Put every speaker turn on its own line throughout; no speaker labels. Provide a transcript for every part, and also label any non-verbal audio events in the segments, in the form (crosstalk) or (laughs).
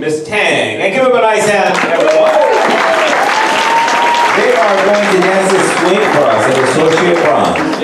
Miss Tang. And give them a nice hand, everyone. They are going to dance the swing for us at Associate prom.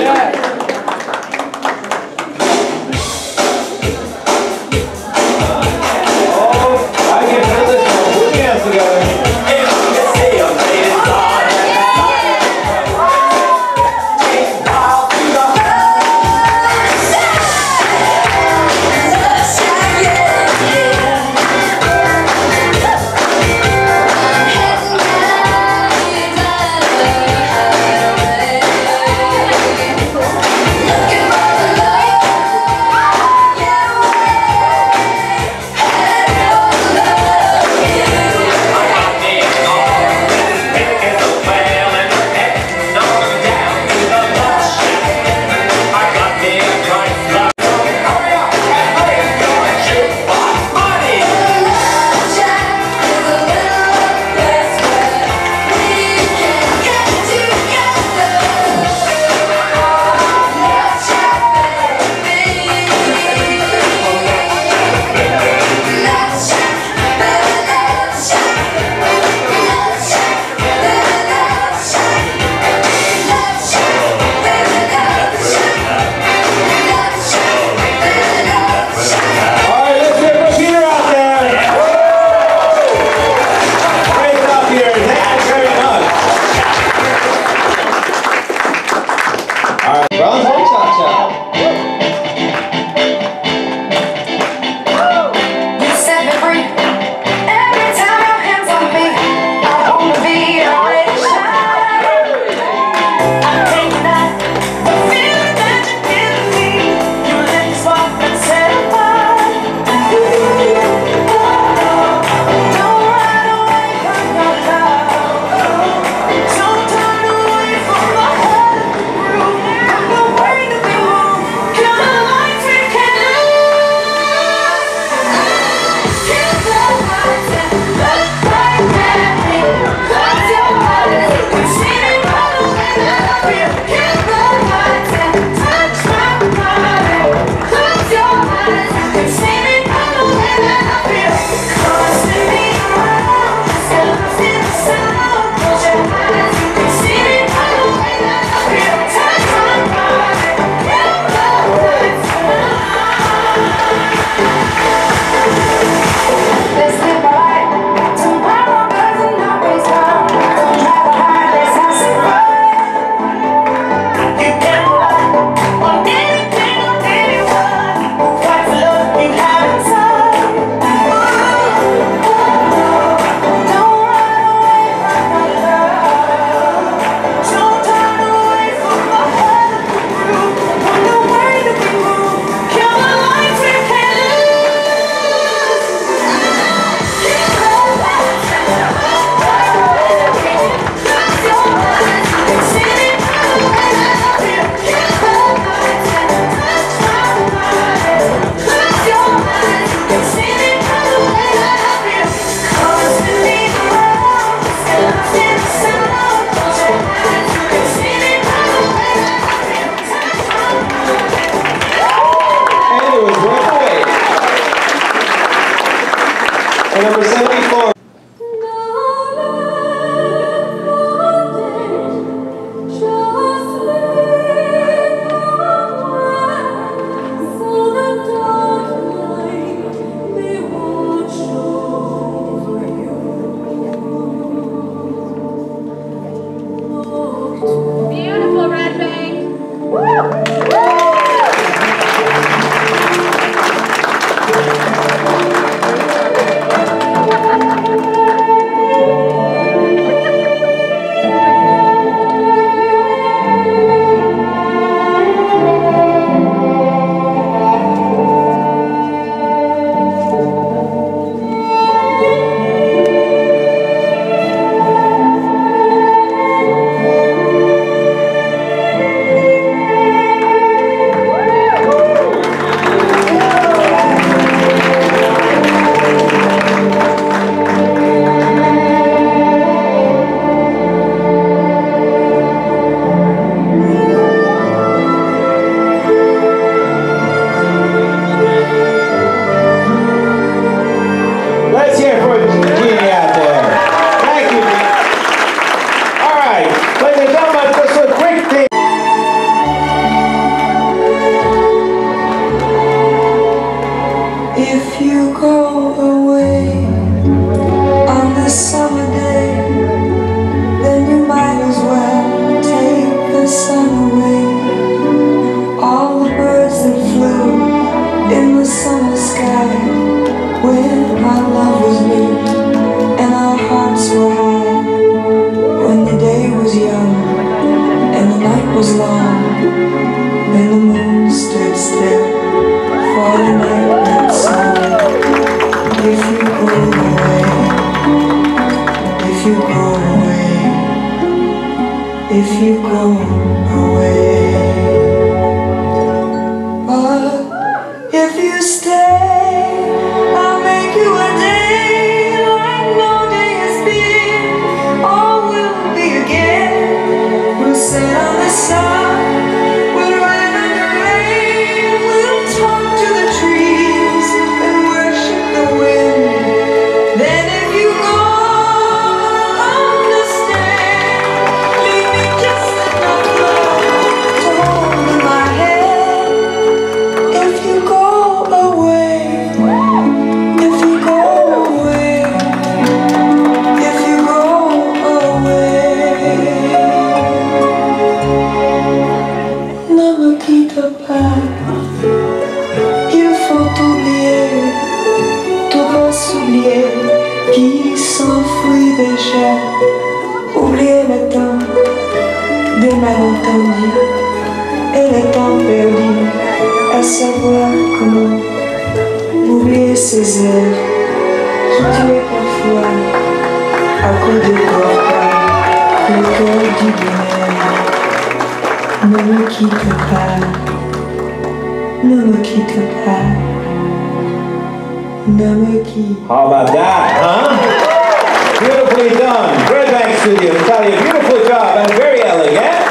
Natalia, beautiful job and very elegant.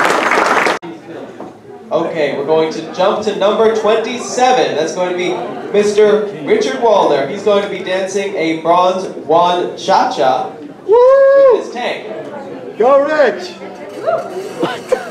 Okay, we're going to jump to number 27. That's going to be Mr. Richard Wallner. He's going to be dancing a bronze Juan Cha-Cha with his tank.
Go, Rich! (laughs)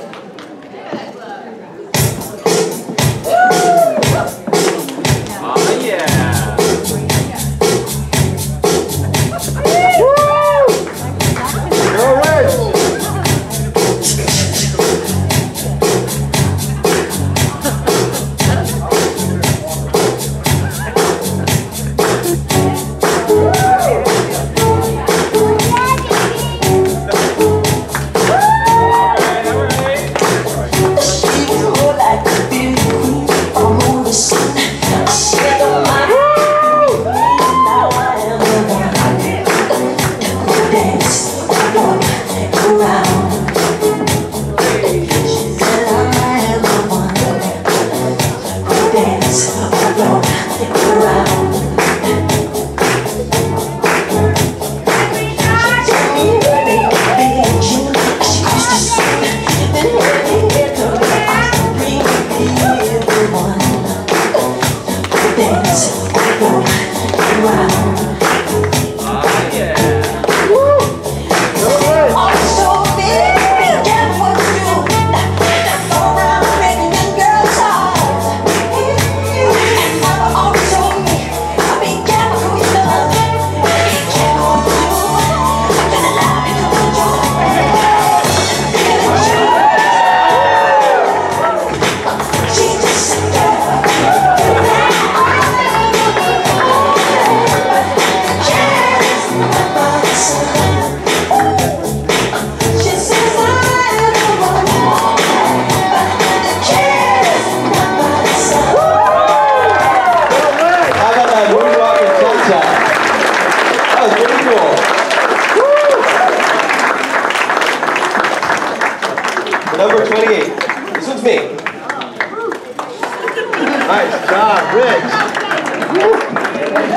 Nice job, Rich.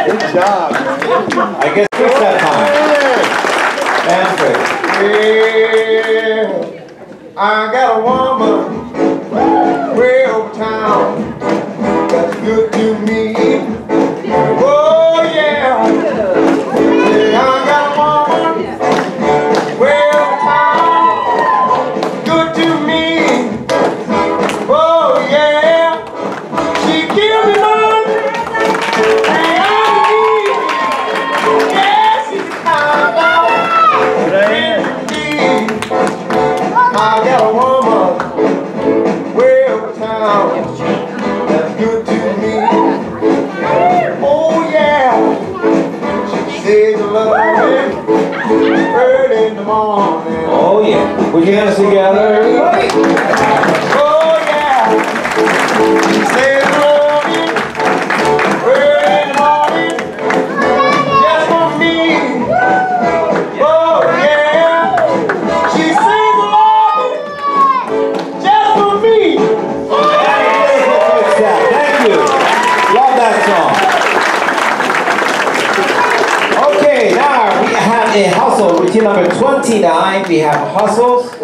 Good job.
I guess it's that time.
That's. Yeah, I got a woman way over town that's good to me. Number 29, we have Hustles.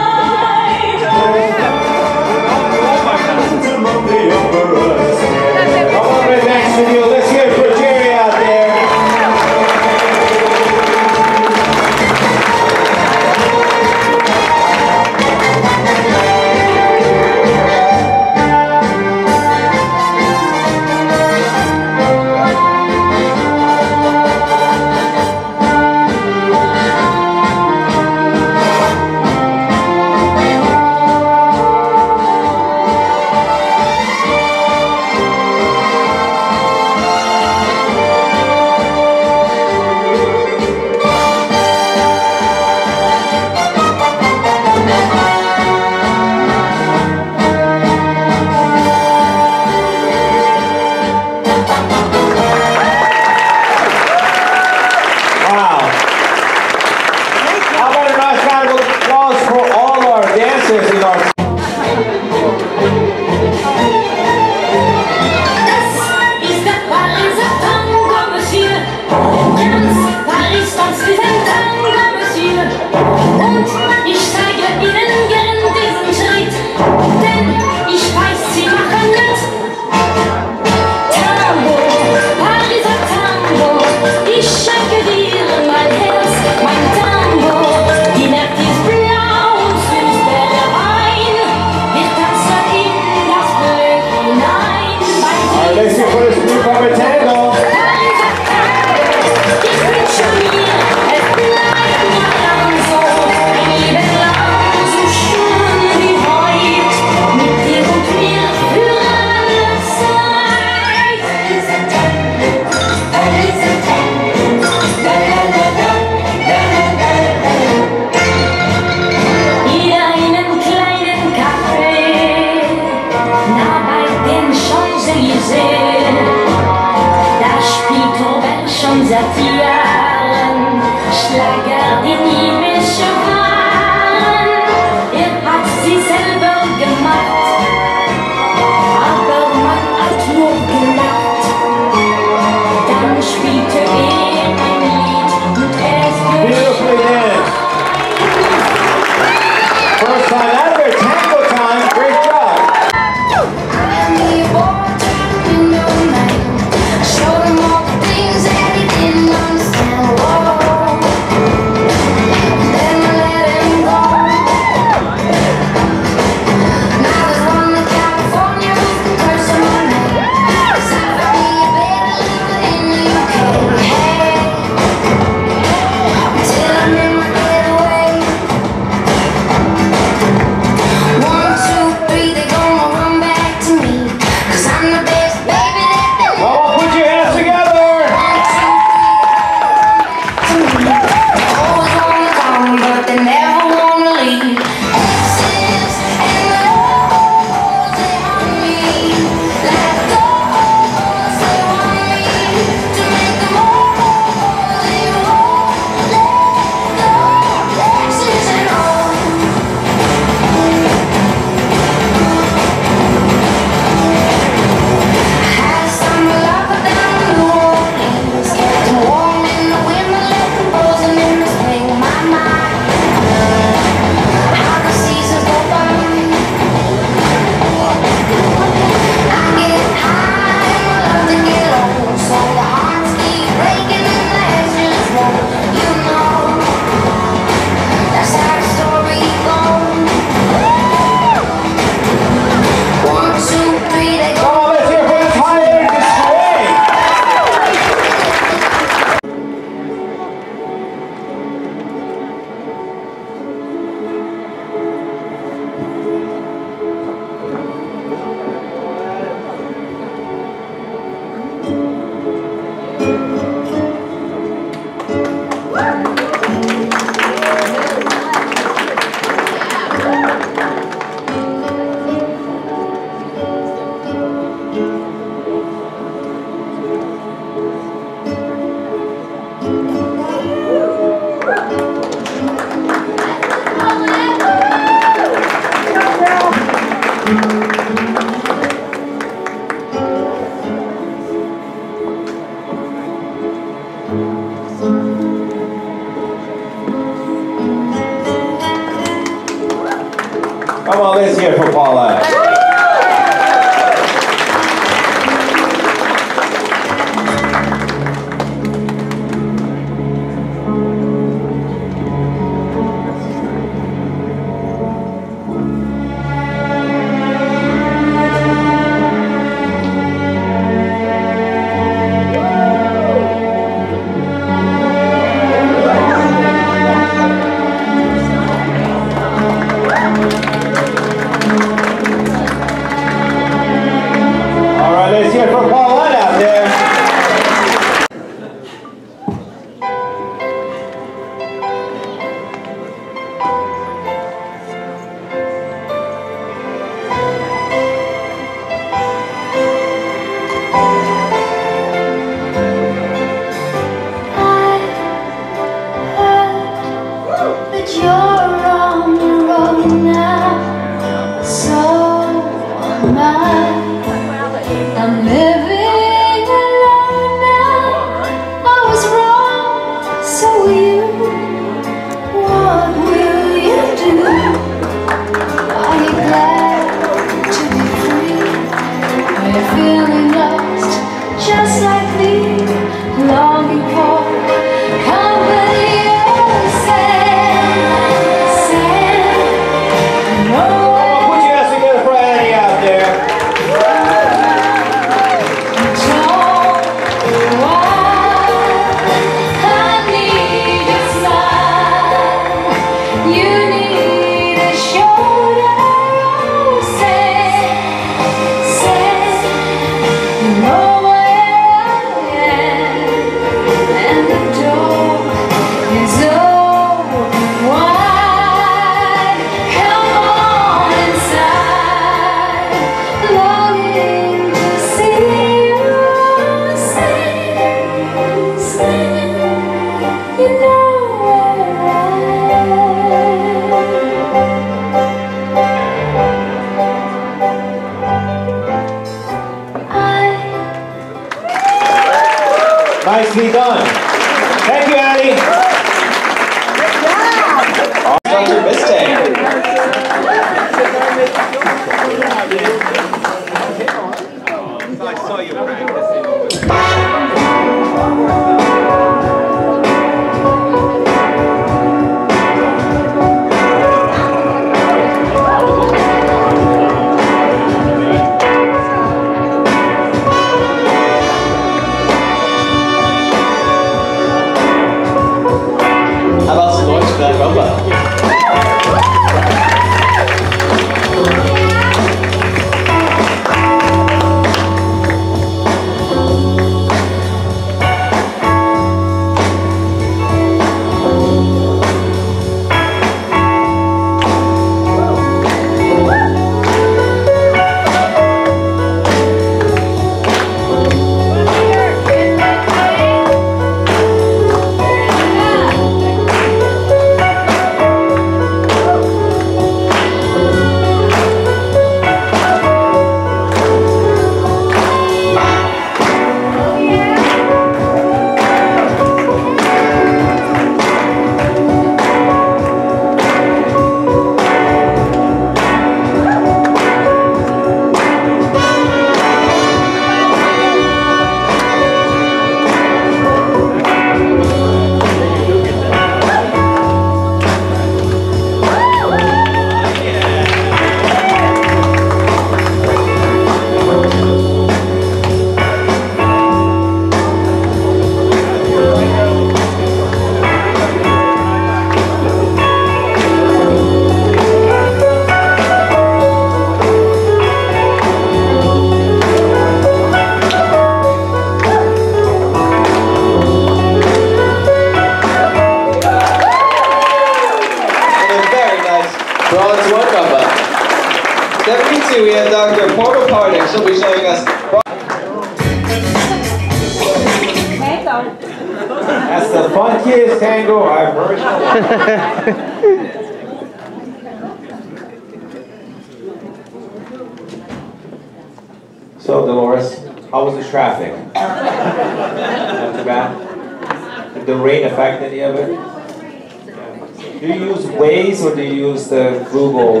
So
Dolores, how was the traffic? Not too bad? Did the rain affect any of it? Do you use Waze or do you use the Google?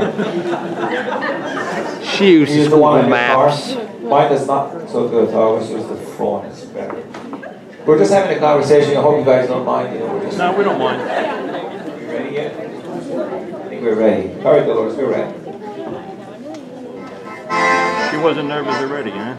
She
Do you
uses
use the one
Google
on your car?
Maps.
Mine is not so good, so I always use the phone, it's better. We're just having a conversation, I hope you guys don't mind, you know, we're just.
No, we don't mind.
You ready yet? I think we're ready. All right, Dolores, we're ready.
Wasn't nervous already, huh?